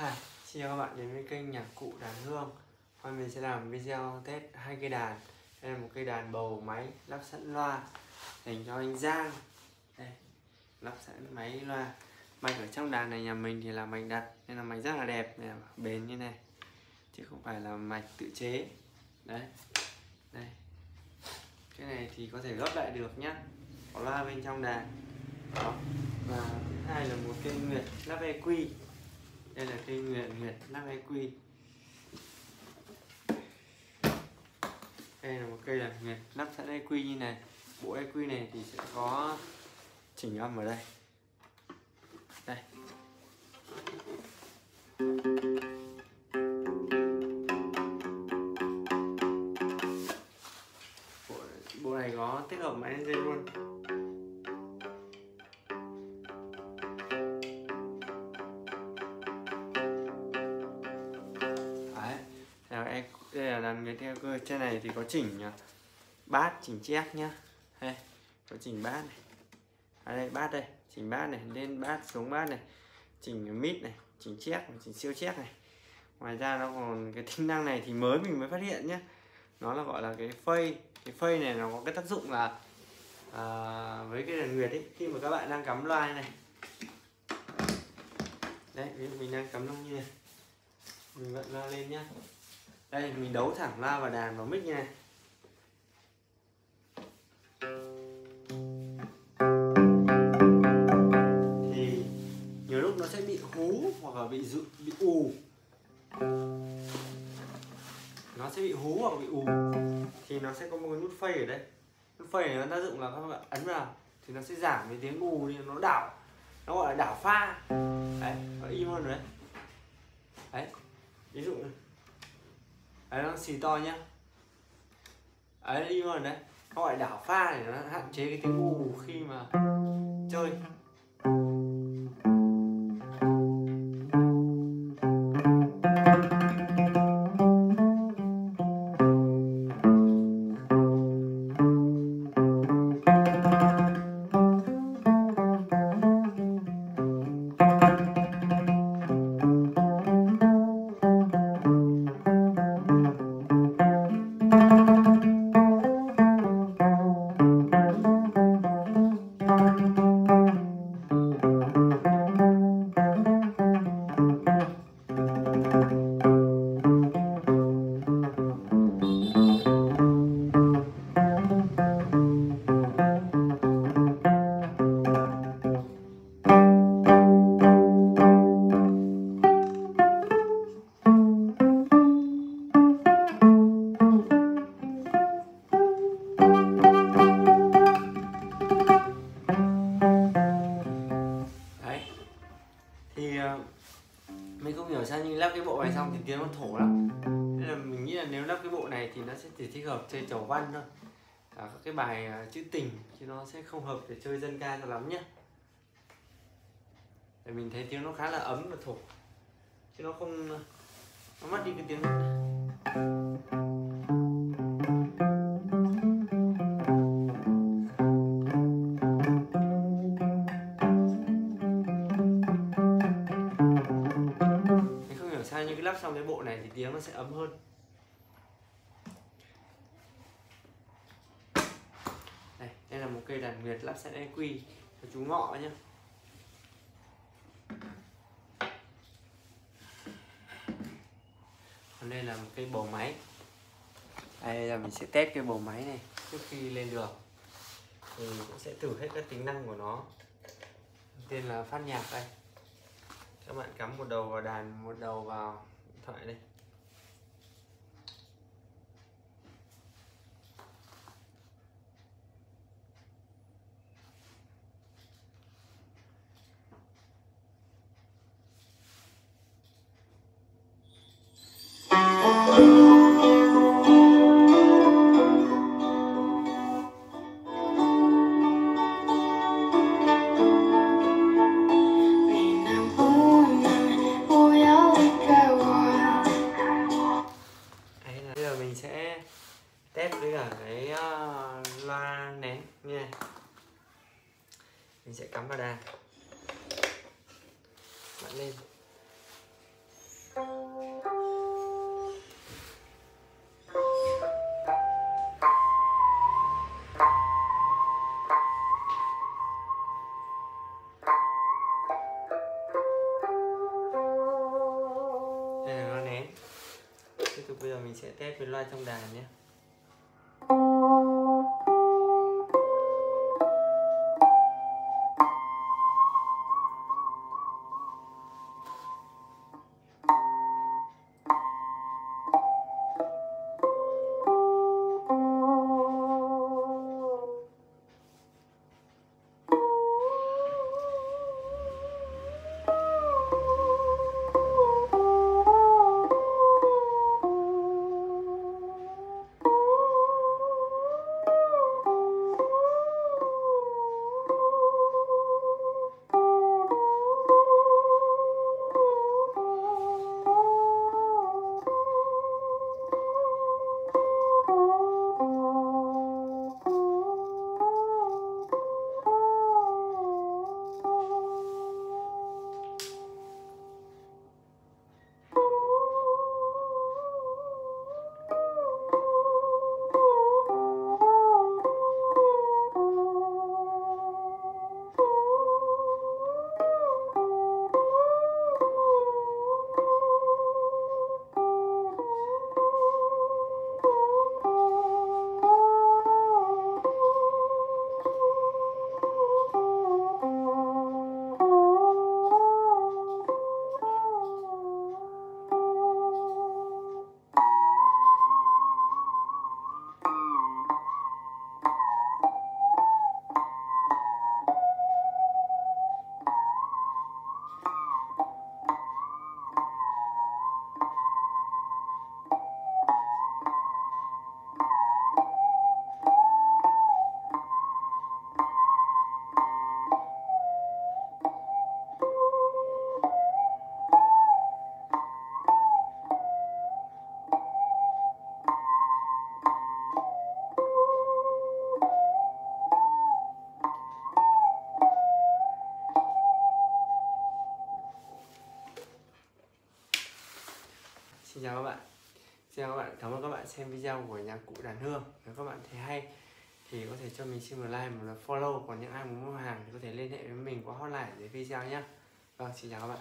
Hi, xin chào các bạn đến với kênh nhạc cụ đàn hương. Hôm mình sẽ làm video test hai cây đàn. Đây là một cây đàn bầu máy lắp sẵn loa dành cho anh Giang. Đây, lắp sẵn máy loa. Mạch ở trong đàn này nhà mình thì là mạch đặt Nên là mạch rất là đẹp, này, bền như này. Chứ không phải là mạch tự chế. Đấy, đây. Cái này thì có thể gấp lại được nhá. Có loa bên trong đàn. Đó Và thứ hai là một cây nguyệt lắp EQ đây là cây nguyệt nguyệt lắp EQ đây là một cây là nguyệt lắp sẵn EQ như này. Bộ EQ này thì sẽ có chỉnh âm ở đây. Đây là đàn người theo cơ trên này thì có chỉnh à, bát chỉnh chép nhá. Đây có chỉnh bát này. Ở đây bát đây chỉnh bát này lên bát xuống bát này. Chỉnh mít này chỉnh chép chỉnh siêu chép này. Ngoài ra nó còn cái tính năng này thì mới mình mới phát hiện nhé nó là gọi là cái phây cái phây này nó có cái tác dụng là à, với cái đàn nguyệt ấy khi mà các bạn đang cắm loa này. Đấy mình đang cắm nó như này. Mình vận loa lên nhá đây, mình đấu thẳng loa và đàn vào mic nha. Thì nhiều lúc nó sẽ bị hú hoặc là bị dự, bị ù. Nó sẽ bị hú hoặc bị ù. Thì nó sẽ có một cái nút phây ở đây. Nút phây này nó tác dụng là các bạn ấn vào thì nó sẽ giảm cái tiếng ù đi, nó đảo. Nó gọi là đảo pha. Đấy nó im hơn rồi đấy. Đấy, ví dụ này đấy, nó xì to nhá. Ấy đi luôn đấy nó gọi đảo pha để nó hạn chế cái tiếng ù khi mà chơi. Lắp cái bộ này xong thì tiếng nó thổ lắm. Nên là mình nghĩ là nếu lắp cái bộ này thì nó sẽ chỉ thích hợp chơi trầu văn thôi. À, các cái bài uh, chữ tình chứ nó sẽ không hợp để chơi dân ca cho lắm nhá. Để mình thấy tiếng nó khá là ấm và thổ. Chứ nó không nó mất đi cái tiếng lắp xong cái bộ này thì tiếng nó sẽ ấm hơn. Đây đây là một cây đàn nguyệt lắp sẵn EQ cho chú ngọ nhé còn đây là một cây bầu máy. Đây là mình sẽ test cái bầu máy này trước khi lên đường. Thì cũng sẽ thử hết các tính năng của nó. Đầu tiên là phát nhạc đây. Các bạn cắm một đầu vào đàn, một đầu vào ただね。là cái uh, loa nén như mình sẽ cắm vào đàn bạn lên. Đây loa nén. Tiếp tục bây giờ mình sẽ test với loa trong đàn nhé. Xin chào các bạn. Xin chào các bạn, cảm ơn các bạn xem video của nhạc cụ đàn hương. Nếu các bạn thấy hay thì có thể cho mình xin một like, một lượt follow. Còn những ai muốn mua hàng thì có thể liên hệ với mình qua hotline dưới video nhé. Vâng, xin chào các bạn.